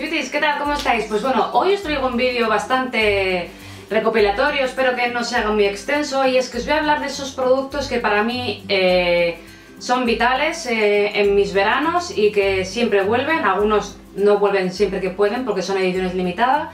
beauties, ¿qué tal? ¿Cómo estáis? Pues bueno, hoy os traigo un vídeo bastante recopilatorio, espero que no se haga muy extenso y es que os voy a hablar de esos productos que para mí eh, son vitales eh, en mis veranos y que siempre vuelven, algunos no vuelven siempre que pueden porque son ediciones limitadas,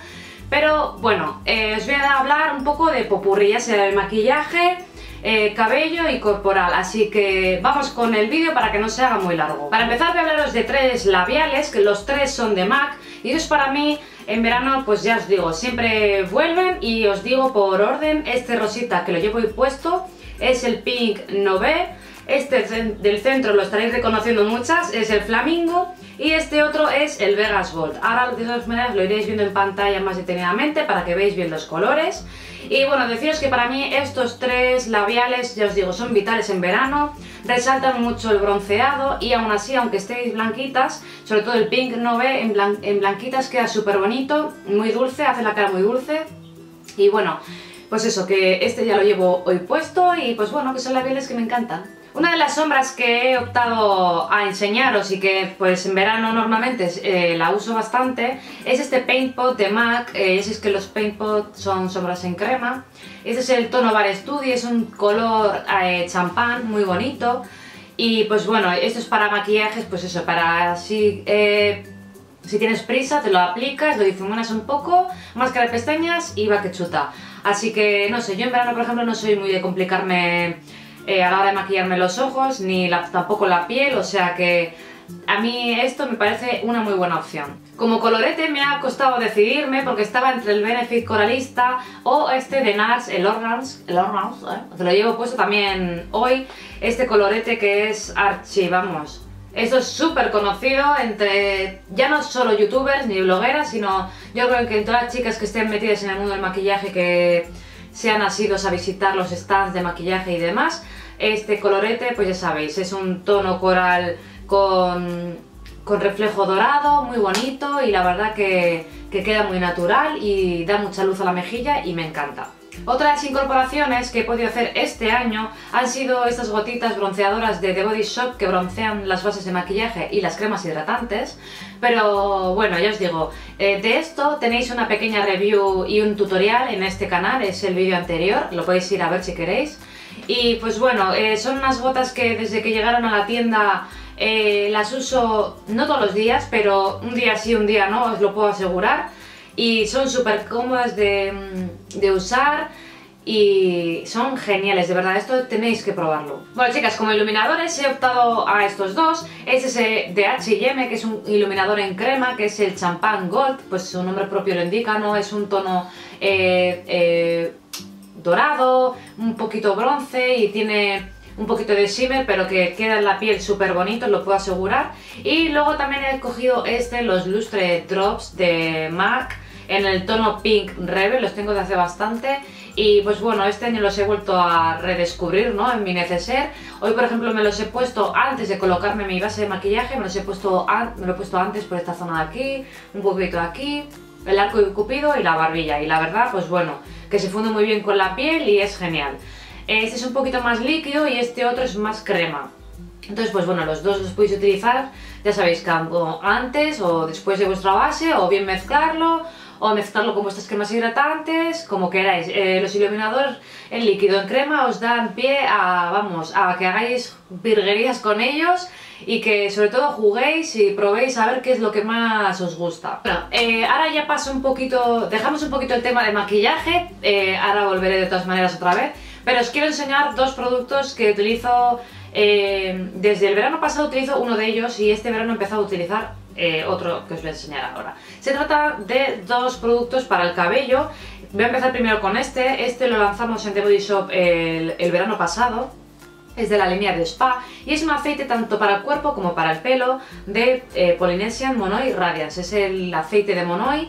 pero bueno, eh, os voy a hablar un poco de popurrillas, de maquillaje, eh, cabello y corporal, así que vamos con el vídeo para que no se haga muy largo. Para empezar voy a hablaros de tres labiales, que los tres son de MAC. Y ellos para mí en verano pues ya os digo, siempre vuelven. Y os digo por orden, este rosita que lo llevo puesto es el Pink Nové, este del centro lo estaréis reconociendo muchas, es el Flamingo y este otro es el Vegas Gold. Ahora de todas maneras lo iréis viendo en pantalla más detenidamente para que veáis bien los colores. Y bueno, deciros que para mí estos tres labiales, ya os digo, son vitales en verano, resaltan mucho el bronceado y aún así, aunque estéis blanquitas, sobre todo el pink no ve, en, en blanquitas queda súper bonito, muy dulce, hace la cara muy dulce. Y bueno, pues eso, que este ya lo llevo hoy puesto y pues bueno, que son labiales que me encantan. Una de las sombras que he optado a enseñaros y que pues en verano normalmente eh, la uso bastante es este Paint Pot de MAC, eh, es que los Paint Pot son sombras en crema. Este es el tono Bar Studio, es un color eh, champán muy bonito y pues bueno, esto es para maquillajes, pues eso, para así... si tienes prisa te lo aplicas, lo difuminas un poco, máscara de pestañas y va que chuta. Así que no sé, yo en verano por ejemplo no soy muy de complicarme eh, a la hora de maquillarme los ojos, ni tampoco la piel, o sea que a mí esto me parece una muy buena opción. Como colorete me ha costado decidirme porque estaba entre el Benefit Coralista o este de NARS, el Organs, el Organs, ¿eh? que lo llevo puesto también hoy, este colorete que es Archie, vamos. Esto es súper conocido entre ya no solo youtubers ni blogueras, sino yo creo que en todas las chicas que estén metidas en el mundo del maquillaje que sean asidos a visitar los stands de maquillaje y demás, este colorete, pues ya sabéis, es un tono coral con, reflejo dorado, muy bonito y la verdad que, que queda muy natural y da mucha luz a la mejilla y me encanta. Otra de las incorporaciones que he podido hacer este año han sido estas gotitas bronceadoras de The Body Shop que broncean las bases de maquillaje y las cremas hidratantes. Pero bueno, ya os digo, eh, de esto tenéis una pequeña review y un tutorial en este canal, es el vídeo anterior, lo podéis ir a ver si queréis. Y pues bueno, eh, son unas botas que desde que llegaron a la tienda eh, las uso no todos los días, pero un día sí, un día no, os lo puedo asegurar. Y son súper cómodas de, mm, de usar y son geniales, de verdad, esto tenéis que probarlo. Bueno chicas, como iluminadores he optado a estos dos, es ese de H&M que es un iluminador en crema, que es el Champagne Gold, pues su nombre propio lo indica, no es un tono eh, eh dorado, un poquito bronce y tiene un poquito de shimmer pero que queda en la piel súper bonito, lo puedo asegurar. Y luego también he cogido este, los Lustre Drops de MAC en el tono Pink Rebel, los tengo de hace bastante y pues bueno, este año los he vuelto a redescubrir ¿no? en mi neceser. Hoy por ejemplo me los he puesto antes de colocarme mi base de maquillaje, me los he puesto, me lo he puesto antes por esta zona de aquí, un poquito aquí, el arco y cupido y la barbilla y la verdad pues bueno, que se funde muy bien con la piel y es genial. Este es un poquito más líquido y este otro es más crema. Entonces pues bueno, los dos los podéis utilizar, ya sabéis, tanto antes o después de vuestra base o bien mezclarlo o mezclarlo con vuestras cremas hidratantes, como queráis. Eh, los iluminadores en líquido, en crema, os dan pie a, vamos, a que hagáis virguerías con ellos y que sobre todo juguéis y probéis a ver qué es lo que más os gusta. Bueno, eh, ahora ya paso un poquito, dejamos un poquito el tema de maquillaje, eh, ahora volveré de todas maneras otra vez, pero os quiero enseñar dos productos que utilizo desde el verano pasado utilizo uno de ellos y este verano he empezado a utilizar eh, otro que os voy a enseñar ahora. Se trata de dos productos para el cabello. Voy a empezar primero con este. Este lo lanzamos en The Body Shop el, verano pasado. Es de la línea de Spa y es un aceite tanto para el cuerpo como para el pelo de eh, Polynesian Monoi Radiance. Es el aceite de Monoi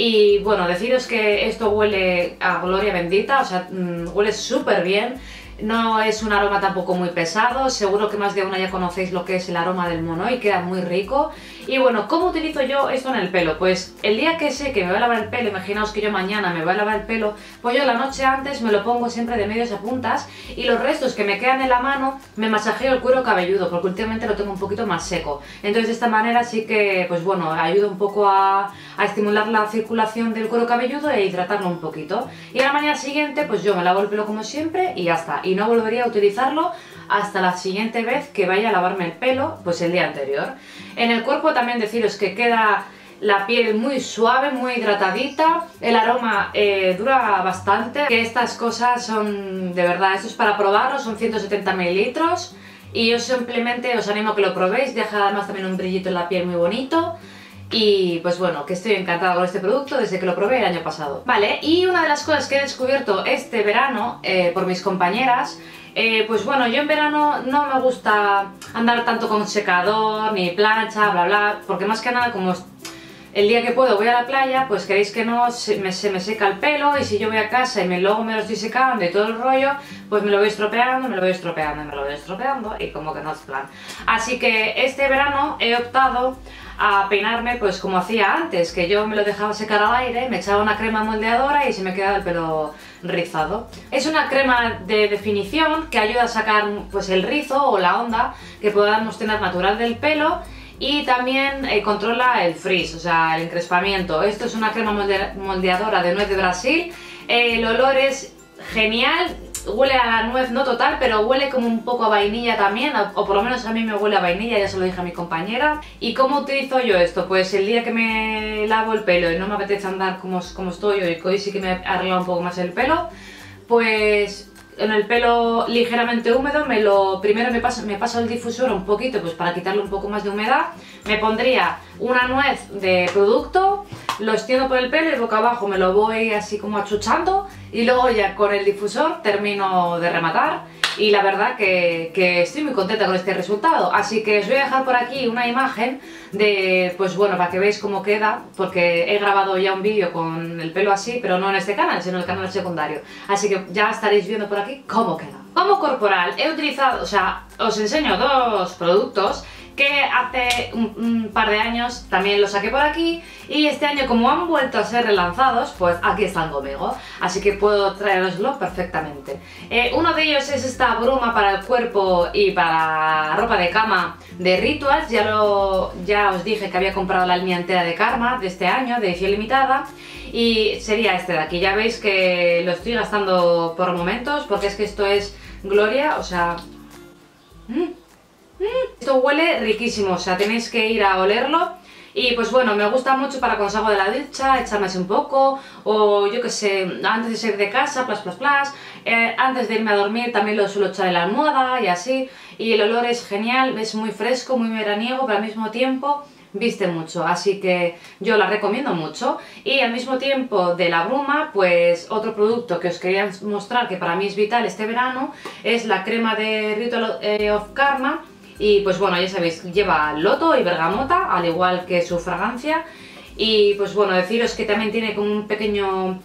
y bueno, deciros que esto huele a gloria bendita, o sea, mm, huele súper bien. No es un aroma tampoco muy pesado, seguro que más de una ya conocéis lo que es el aroma del mono y queda muy rico. Y bueno, ¿cómo utilizo yo esto en el pelo? Pues el día que sé que me voy a lavar el pelo, imaginaos que yo mañana me voy a lavar el pelo, pues yo la noche antes me lo pongo siempre de medios a puntas y los restos que me quedan en la mano me masajeo el cuero cabelludo porque últimamente lo tengo un poquito más seco. Entonces de esta manera sí que, pues bueno, ayuda un poco a, estimular la circulación del cuero cabelludo e hidratarlo un poquito. Y a la mañana siguiente pues yo me lavo el pelo como siempre y ya está. Y no volvería a utilizarlo hasta la siguiente vez que vaya a lavarme el pelo, pues el día anterior. En el cuerpo también deciros que queda la piel muy suave, muy hidratadita, el aroma eh, dura bastante, que estas cosas son, de verdad, esto es para probarlo, son 170 mililitros. Y yo simplemente os animo a que lo probéis, deja además también un brillito en la piel muy bonito y pues bueno, que estoy encantada con este producto desde que lo probé el año pasado. Vale, y una de las cosas que he descubierto este verano eh, por mis compañeras eh, pues bueno, yo en verano no me gusta andar tanto con secador, ni plancha, bla bla, porque más que nada como el día que puedo voy a la playa, pues queréis que no, se me, seca el pelo y si yo voy a casa y me, luego me lo estoy secando y todo el rollo, pues me lo voy estropeando, me lo voy estropeando, me lo voy estropeando y como que no es plan. Así que este verano he optado a peinarme pues como hacía antes, que yo me lo dejaba secar al aire, me echaba una crema moldeadora y se me quedaba el pelo rizado. Es una crema de definición que ayuda a sacar pues el rizo o la onda que podamos tener natural del pelo y también eh, controla el frizz, o sea, el encrespamiento. Esto es una crema moldeadora de nuez de Brasil. el olor es genial, huele a nuez no total, pero huele como un poco a vainilla también, o, por lo menos a mí me huele a vainilla, ya se lo dije a mi compañera. ¿Y cómo utilizo yo esto? Pues el día que me lavo el pelo y no me apetece andar como, como estoy hoy, hoy sí que me arregla un poco más el pelo, pues en el pelo ligeramente húmedo, me lo, primero me paso, me paso el difusor un poquito pues para quitarle un poco más de humedad, me pondría una nuez de producto, lo extiendo por el pelo y boca abajo me lo voy así como achuchando y luego ya con el difusor termino de rematar y la verdad que, estoy muy contenta con este resultado. Así que os voy a dejar por aquí una imagen de, pues bueno, para que veáis cómo queda, porque he grabado ya un vídeo con el pelo así, pero no en este canal, sino en el canal secundario. Así que ya estaréis viendo por aquí cómo queda. Como corporal he utilizado, o sea, os enseño dos productos que hace un, par de años también los saqué por aquí y este año como han vuelto a ser relanzados, pues aquí están conmigo, así que puedo traeroslo perfectamente. Eh, uno de ellos es esta bruma para el cuerpo y para ropa de cama de Rituals, ya, lo, ya os dije que había comprado la línea entera de Karma de este año, de edición limitada, y sería este de aquí, ya veis que lo estoy gastando por momentos porque es que esto es gloria, o sea... Mm, esto huele riquísimo, o sea, tenéis que ir a olerlo. Y pues bueno, me gusta mucho para cuando salgo de la ducha, echarme así un poco, o yo que sé, antes de salir de casa, plas, plas, plas. Eh, antes de irme a dormir también lo suelo echar en la almohada y así. Y el olor es genial, es muy fresco, muy veraniego, pero al mismo tiempo viste mucho, así que yo la recomiendo mucho. Y al mismo tiempo de la bruma, pues otro producto que os quería mostrar que para mí es vital este verano es la crema de Ritual eh, of Karma y pues bueno, ya sabéis, lleva loto y bergamota, al igual que su fragancia. Y pues bueno, deciros que también tiene como un pequeño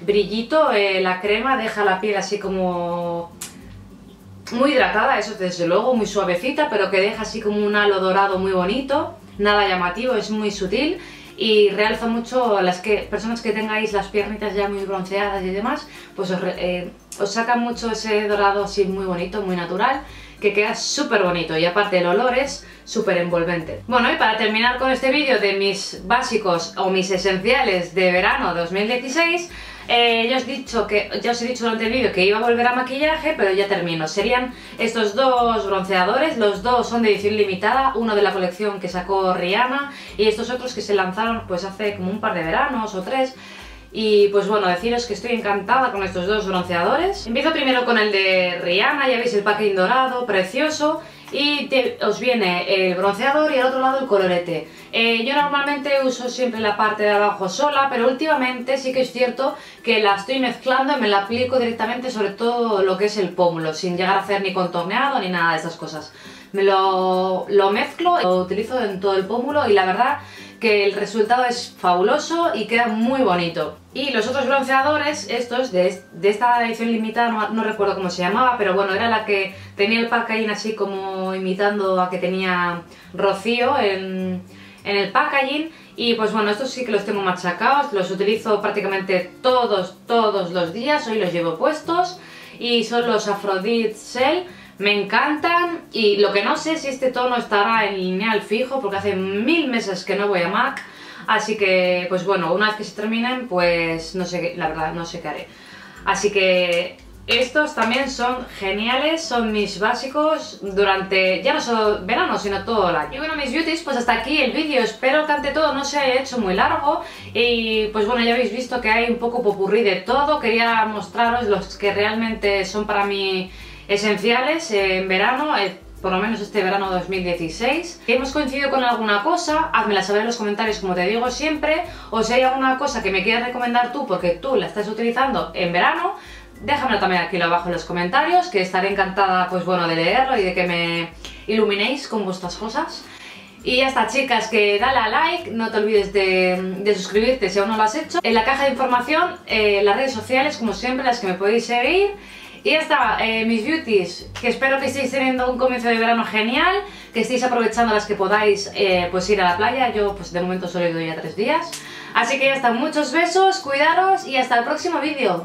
brillito eh, la crema, deja la piel así como muy hidratada, eso desde luego, muy suavecita, pero que deja así como un halo dorado muy bonito, nada llamativo, es muy sutil y realza mucho a las que, personas que tengáis las piernitas ya muy bronceadas y demás, pues os, eh, os saca mucho ese dorado así muy bonito, muy natural que queda súper bonito y aparte el olor es súper envolvente. Bueno y para terminar con este vídeo de mis básicos o mis esenciales de verano 2016 eh, ya, os dicho que, ya os he dicho durante el vídeo que iba a volver a maquillaje, pero ya termino. Serían estos dos bronceadores, los dos son de edición limitada, uno de la colección que sacó Rihanna y estos otros que se lanzaron pues hace como un par de veranos o tres. Y pues bueno, deciros que estoy encantada con estos dos bronceadores. Empiezo primero con el de Rihanna, ya veis el packaging dorado, precioso. Y os viene el bronceador y al otro lado el colorete. Eh, yo normalmente uso siempre la parte de abajo sola, pero últimamente sí que es cierto que la estoy mezclando y me la aplico directamente sobre todo lo que es el pómulo, sin llegar a hacer ni contorneado ni nada de esas cosas. Me lo, lo mezclo, lo utilizo en todo el pómulo y la verdad que el resultado es fabuloso y queda muy bonito. Y los otros bronceadores, estos de, esta edición limitada, no, recuerdo cómo se llamaba, pero bueno, era la que tenía el packaging así como imitando a que tenía Rocío en, en el packaging y pues bueno, estos sí que los tengo machacados, los utilizo prácticamente todos, todos los días, hoy los llevo puestos y son los Aphrodite Shell, me encantan y lo que no sé si este tono estará en lineal fijo porque hace mil meses que no voy a MAC, así que pues bueno, una vez que se terminen pues no sé, la verdad no sé qué haré. Así que estos también son geniales, son mis básicos durante ya no solo verano, sino todo el año. Y bueno, mis beauties, pues hasta aquí el vídeo. Espero que ante todo no se haya hecho muy largo. Y pues bueno, ya habéis visto que hay un poco popurrí de todo. Quería mostraros los que realmente son para mí esenciales en verano. Eh, por lo menos este verano 2016. Si hemos coincidido con alguna cosa, házmela saber en los comentarios como te digo siempre, o si hay alguna cosa que me quieras recomendar tú porque tú la estás utilizando en verano, déjamelo también aquí abajo en los comentarios, que estaré encantada pues bueno de leerlo y de que me iluminéis con vuestras cosas. Y ya está chicas, que dale a like, no te olvides de, suscribirte si aún no lo has hecho. En la caja de información, eh, las redes sociales como siempre, las que me podéis seguir. Y ya está, eh, mis beauties, que espero que estéis teniendo un comienzo de verano genial, que estéis aprovechando las que podáis eh, pues ir a la playa, yo pues de momento solo he ido ya tres días. Así que ya está, muchos besos, cuidaros y hasta el próximo vídeo.